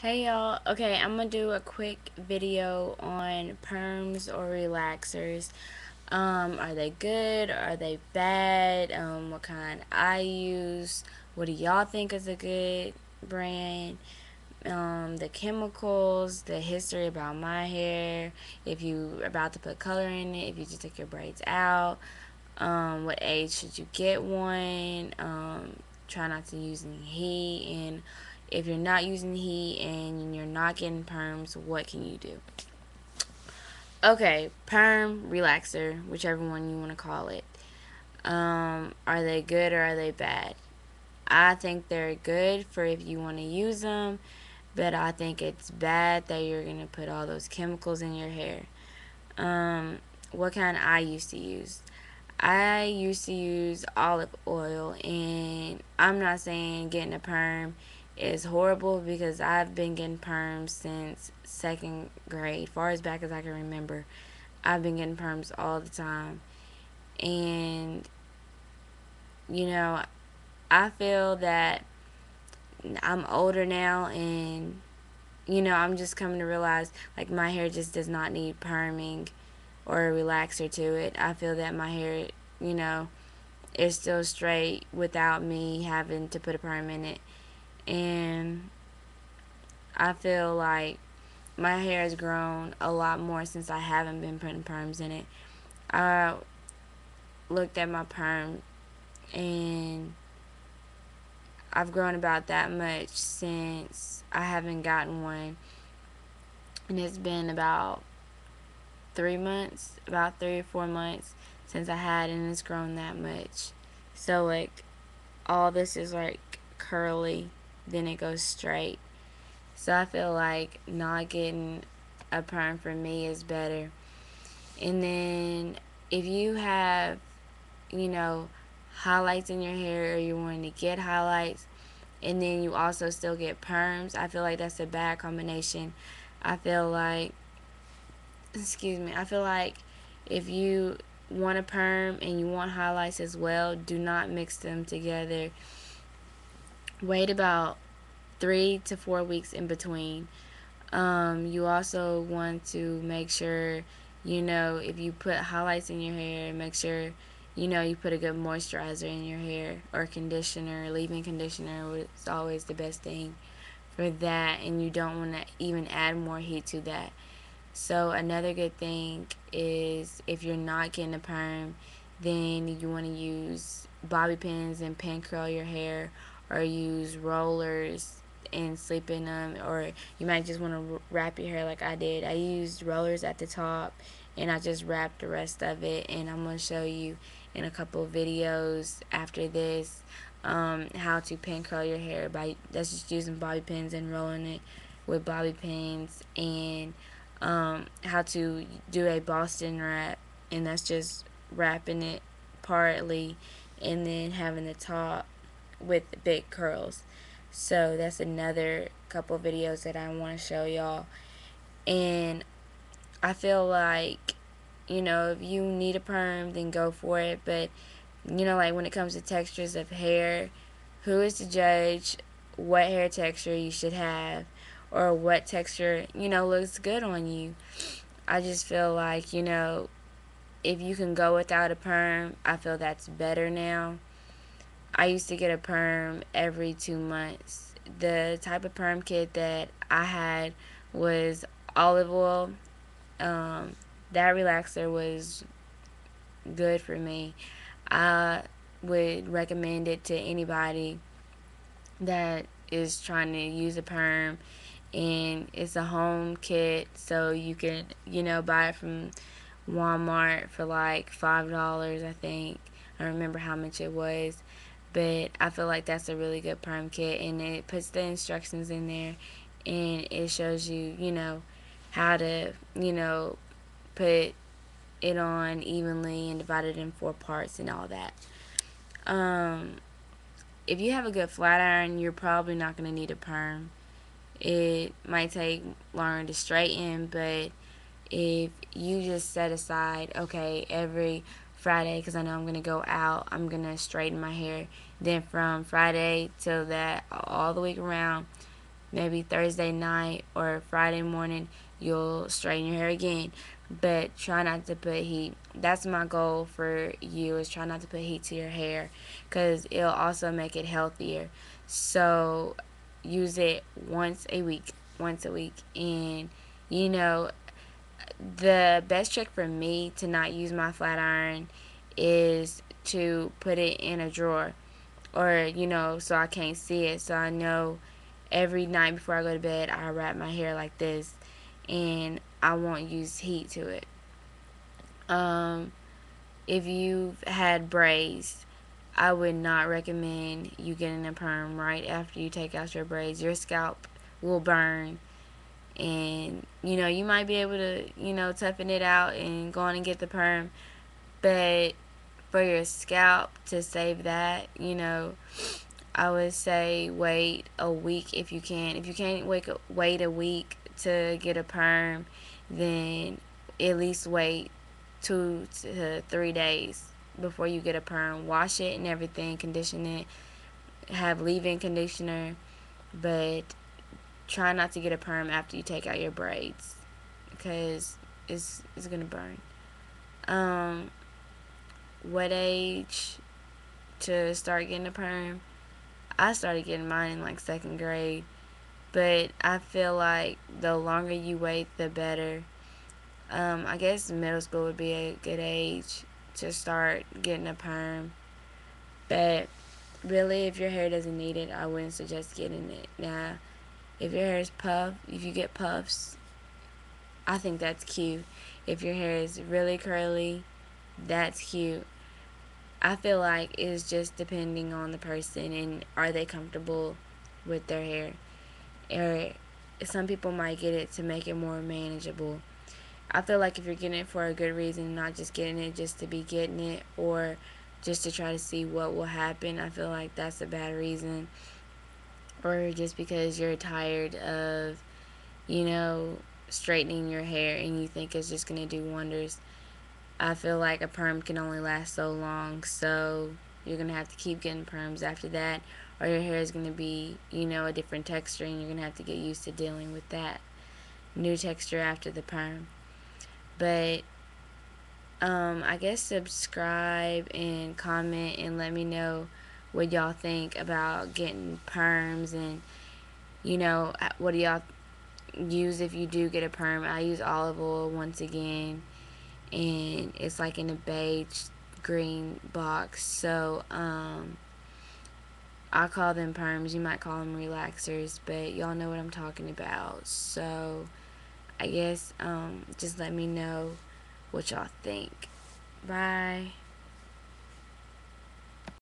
Hey y'all, okay, I'm gonna do a quick video on perms or relaxers. Um, are they good? Are they bad? Um, what kind I use? What do y'all think is a good brand? Um, the chemicals, the history about my hair, if you about to put color in it, if you just take your braids out, um, what age should you get one? Um, try not to use any heat and if you're not using heat and you're not getting perms, what can you do? Okay, perm relaxer, whichever one you want to call it. Um, are they good or are they bad? I think they're good for if you want to use them, but I think it's bad that you're going to put all those chemicals in your hair. Um, what kind I used to use? I used to use olive oil, and I'm not saying getting a perm is horrible because I've been getting perms since second grade, far as back as I can remember. I've been getting perms all the time. And, you know, I feel that I'm older now and, you know, I'm just coming to realize like my hair just does not need perming or a relaxer to it. I feel that my hair, you know, is still straight without me having to put a perm in it and I feel like my hair has grown a lot more since I haven't been putting perms in it. I looked at my perm and I've grown about that much since I haven't gotten one. And it's been about three months, about three or four months since I had and it's grown that much. So like all this is like curly then it goes straight. So I feel like not getting a perm for me is better. And then if you have, you know, highlights in your hair or you're wanting to get highlights and then you also still get perms, I feel like that's a bad combination. I feel like, excuse me, I feel like if you want a perm and you want highlights as well, do not mix them together wait about three to four weeks in between. Um, you also want to make sure, you know, if you put highlights in your hair, make sure, you know, you put a good moisturizer in your hair or conditioner, leave-in conditioner is always the best thing for that. And you don't want to even add more heat to that. So another good thing is if you're not getting a perm, then you want to use bobby pins and pin curl your hair or use rollers and sleep in them or you might just want to wrap your hair like I did. I used rollers at the top and I just wrapped the rest of it and I'm going to show you in a couple videos after this um, how to pin curl your hair by that's just using bobby pins and rolling it with bobby pins and um, how to do a Boston wrap and that's just wrapping it partly and then having the top with big curls. So that's another couple videos that I want to show y'all. And I feel like, you know, if you need a perm, then go for it. But, you know, like when it comes to textures of hair, who is to judge what hair texture you should have or what texture, you know, looks good on you? I just feel like, you know, if you can go without a perm, I feel that's better now. I used to get a perm every two months. The type of perm kit that I had was olive oil. Um, that relaxer was good for me. I would recommend it to anybody that is trying to use a perm and it's a home kit so you can you know buy it from Walmart for like five dollars I think I remember how much it was but I feel like that's a really good perm kit and it puts the instructions in there and it shows you, you know, how to, you know, put it on evenly and divide it in four parts and all that. Um, if you have a good flat iron, you're probably not going to need a perm. It might take longer to straighten, but if you just set aside, okay, every Friday because I know I'm going to go out. I'm going to straighten my hair. Then from Friday till that all the week around, maybe Thursday night or Friday morning you'll straighten your hair again but try not to put heat that's my goal for you is try not to put heat to your hair because it'll also make it healthier so use it once a week once a week and you know the best trick for me to not use my flat iron is to put it in a drawer or you know so I can't see it. So I know every night before I go to bed I wrap my hair like this and I won't use heat to it. Um, if you've had braids I would not recommend you getting a perm right after you take out your braids. Your scalp will burn and you know you might be able to you know toughen it out and go on and get the perm. But for your scalp to save that you know I would say wait a week if you can. If you can't wait wait a week to get a perm then at least wait two to three days before you get a perm. Wash it and everything condition it have leave-in conditioner. But try not to get a perm after you take out your braids because it's it's gonna burn. Um, what age to start getting a perm? I started getting mine in like second grade, but I feel like the longer you wait, the better. Um, I guess middle school would be a good age to start getting a perm, but really, if your hair doesn't need it, I wouldn't suggest getting it now if your hair is puffed, if you get puffs, I think that's cute. If your hair is really curly, that's cute. I feel like it's just depending on the person and are they comfortable with their hair. Or some people might get it to make it more manageable. I feel like if you're getting it for a good reason, not just getting it just to be getting it or just to try to see what will happen, I feel like that's a bad reason or just because you're tired of, you know, straightening your hair and you think it's just going to do wonders. I feel like a perm can only last so long, so you're going to have to keep getting perms after that, or your hair is going to be, you know, a different texture and you're going to have to get used to dealing with that new texture after the perm. But um, I guess subscribe and comment and let me know what y'all think about getting perms and you know what do y'all use if you do get a perm? I use olive oil once again and it's like in a beige green box. So um I call them perms. You might call them relaxers but y'all know what I'm talking about. So I guess um just let me know what y'all think. Bye